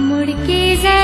मुड़के जा